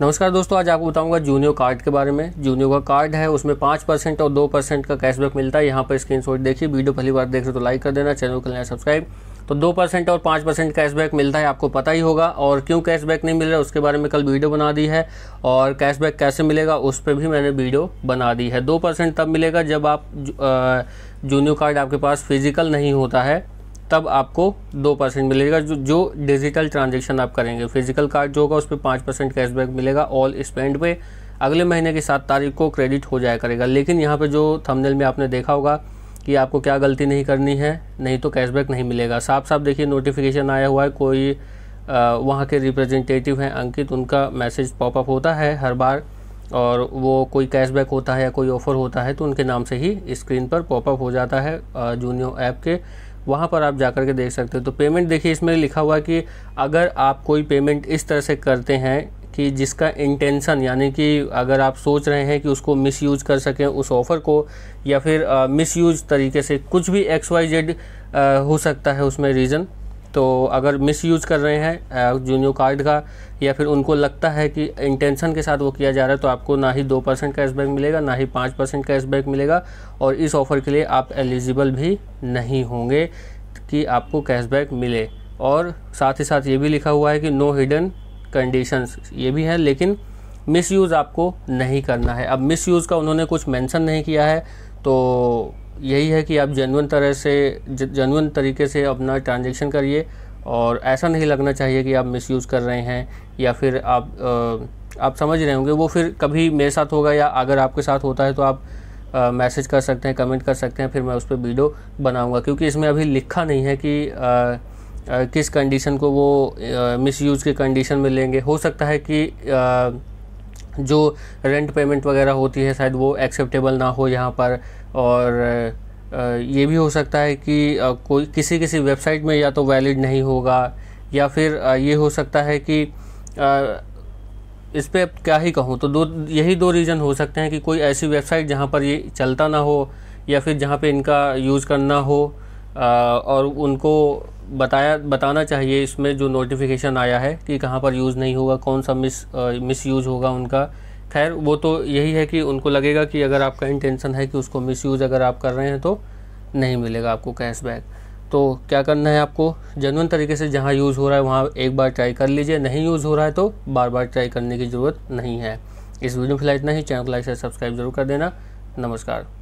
नमस्कार दोस्तों, आज आपको बताऊँगा जूनियो कार्ड के बारे में। जूनियो का कार्ड है, उसमें पाँच परसेंट और दो परसेंट का कैशबैक मिलता है। यहाँ पर स्क्रीन शॉट देखिए, वीडियो पहली बार देख रहे हो तो लाइक कर देना चैनल को लेना सब्सक्राइब तो दो परसेंट और पाँच परसेंट कैशबैक मिलता है, आपको पता ही होगा। और क्यों कैशबैक नहीं मिल रहा उसके बारे में कल वीडियो बना दी है। और कैशबैक कैसे मिलेगा, उस पर भी मैंने वीडियो बना दी है। दो परसेंट तब मिलेगा जब आप जूनियो कार्ड आपके पास फ़िज़िकल नहीं होता है। तब आपको दो परसेंट मिलेगा जो जो डिजिटल ट्रांजेक्शन आप करेंगे। फ़िज़िकल कार्ड जो होगा उस पर पाँच परसेंट कैशबैक मिलेगा ऑल स्पेंड पे। अगले महीने की सात तारीख को क्रेडिट हो जाया करेगा। लेकिन यहाँ पे जो थंबनेल में आपने देखा होगा कि आपको क्या गलती नहीं करनी है, नहीं तो कैशबैक नहीं मिलेगा। साफ़ साफ़ देखिए नोटिफिकेशन आया हुआ है, कोई वहाँ के रिप्रेजेंटेटिव हैं, अंकित, उनका मैसेज पॉपअप होता है हर बार और वो कोई कैशबैक होता है या कोई ऑफ़र होता है तो उनके नाम से ही स्क्रीन पर पॉपअप हो जाता है जूनियो ऐप के। वहाँ पर आप जाकर के देख सकते हो। तो पेमेंट देखिए, इसमें लिखा हुआ कि अगर आप कोई पेमेंट इस तरह से करते हैं कि जिसका इंटेंशन यानी कि अगर आप सोच रहे हैं कि उसको मिस यूज़ कर सकें उस ऑफ़र को, या फिर मिस यूज़ तरीके से कुछ भी एक्स वाई जेड हो सकता है उसमें रीज़न तो अगर मिस यूज़ कर रहे हैं जूनियो कार्ड का, या फिर उनको लगता है कि इंटेंशन के साथ वो किया जा रहा है तो आपको ना ही दो परसेंट कैशबैक मिलेगा, ना ही पाँच परसेंट कैशबैक मिलेगा, और इस ऑफ़र के लिए आप एलिजिबल भी नहीं होंगे कि आपको कैशबैक मिले। और साथ ही साथ ये भी लिखा हुआ है कि नो हिडन कंडीशंस ये भी है, लेकिन मिस यूज़ आपको नहीं करना है। अब मिस यूज़ का उन्होंने कुछ मेंशन नहीं किया है तो यही है कि आप जेनुअन तरह से जेनुअन तरीके से अपना ट्रांजेक्शन करिए और ऐसा नहीं लगना चाहिए कि आप मिसयूज़ कर रहे हैं या फिर आप आप समझ रहे होंगे। वो फिर कभी मेरे साथ होगा या अगर आपके साथ होता है तो आप मैसेज कर सकते हैं कमेंट कर सकते हैं फिर मैं उस पर वीडियो बनाऊँगा। क्योंकि इसमें अभी लिखा नहीं है कि आ, आ, किस कंडीशन को वो मिस यूज़ के कंडीशन में लेंगे। हो सकता है कि आ, जो रेंट पेमेंट वगैरह होती है, शायद वो एक्सेप्टेबल ना हो यहाँ पर। और ये भी हो सकता है कि कोई किसी किसी वेबसाइट में या तो वैलिड नहीं होगा, या फिर ये हो सकता है कि इस पर क्या ही कहूँ तो दो, यही दो रीज़न हो सकते हैं कि कोई ऐसी वेबसाइट जहाँ पर ये चलता ना हो, या फिर जहाँ पे इनका यूज़ करना हो और उनको बताया, बताना चाहिए इसमें जो नोटिफिकेशन आया है कि कहाँ पर यूज़ नहीं होगा, कौन सा मिस मिस यूज़ होगा उनका। खैर, वो तो यही है कि उनको लगेगा कि अगर आपका इंटेंशन है कि उसको मिस यूज़ अगर आप कर रहे हैं तो नहीं मिलेगा आपको कैशबैक तो क्या करना है आपको? जनवन तरीके से जहाँ यूज़ हो रहा है, वहाँ एक बार ट्राई कर लीजिए। नहीं यूज़ हो रहा है तो बार बार ट्राई करने की ज़रूरत नहीं है। इस वीडियो फ़िलहाल इतना ही। चैनल को लाइक से सब्सक्राइब ज़रूर कर देना। नमस्कार।